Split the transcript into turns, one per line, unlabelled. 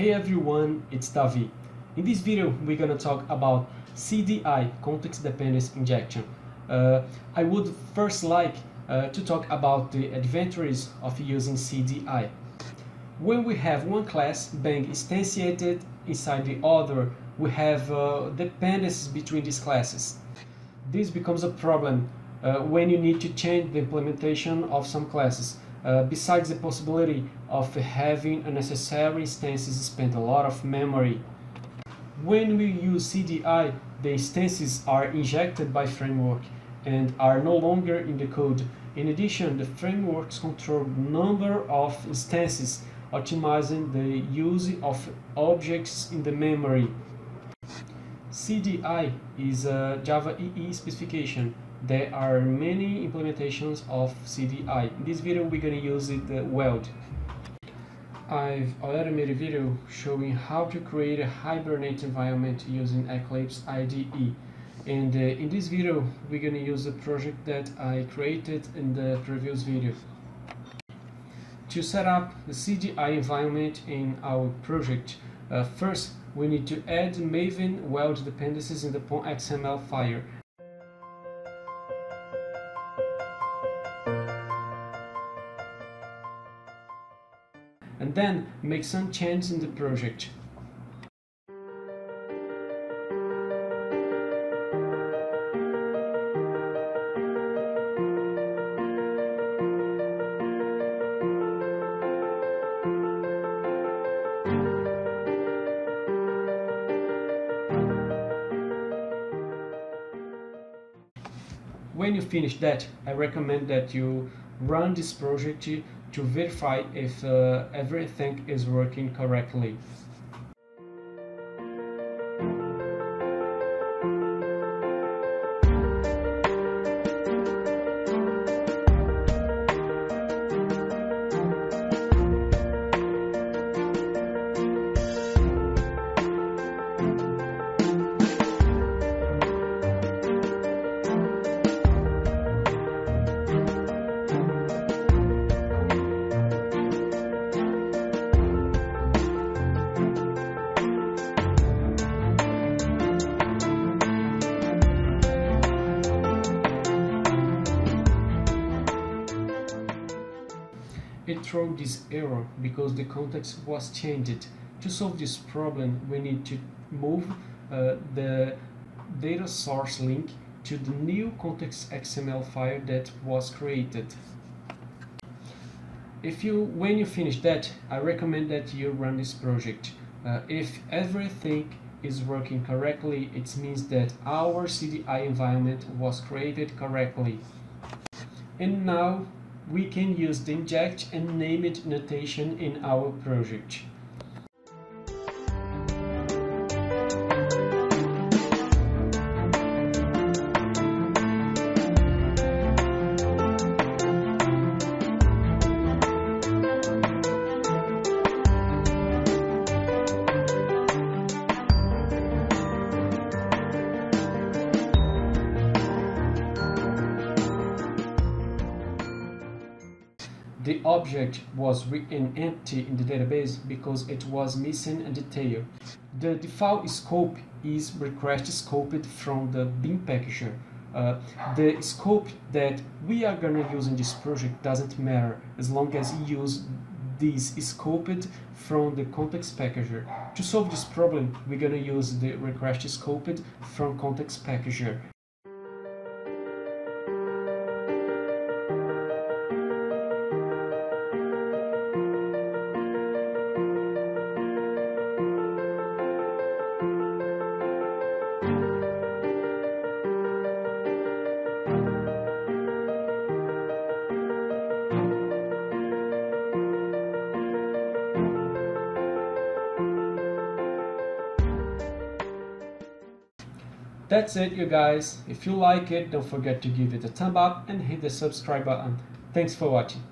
Hey everyone, it's Davi. In this video, we're gonna talk about CDI, Context Dependency Injection. Uh, I would first like uh, to talk about the advantages of using CDI. When we have one class being instantiated inside the other, we have uh, dependencies between these classes. This becomes a problem uh, when you need to change the implementation of some classes. Uh, besides the possibility of having unnecessary instances spend a lot of memory. When we use CDI, the instances are injected by framework and are no longer in the code. In addition, the frameworks control number of instances, optimizing the use of objects in the memory. CDI is a Java EE specification there are many implementations of CDI. In this video we're going to use it uh, Weld. I've already made a video showing how to create a Hibernate environment using Eclipse IDE. And uh, in this video we're going to use the project that I created in the previous video. To set up the CDI environment in our project, uh, first we need to add Maven Weld dependencies in the .xml file and then make some changes in the project. When you finish that, I recommend that you run this project to verify if uh, everything is working correctly. It throws this error because the context was changed. To solve this problem, we need to move uh, the data source link to the new context XML file that was created. If you, when you finish that, I recommend that you run this project. Uh, if everything is working correctly, it means that our CDI environment was created correctly. And now we can use the inject and name it notation in our project. The object was written empty in the database because it was missing a detail. The default scope is request scoped from the bean packager. Uh, the scope that we are gonna use in this project doesn't matter as long as you use this scoped from the context packager. To solve this problem, we're gonna use the request scoped from context packager. That's it you guys. If you like it, don't forget to give it a thumb up and hit the subscribe button. Thanks for watching.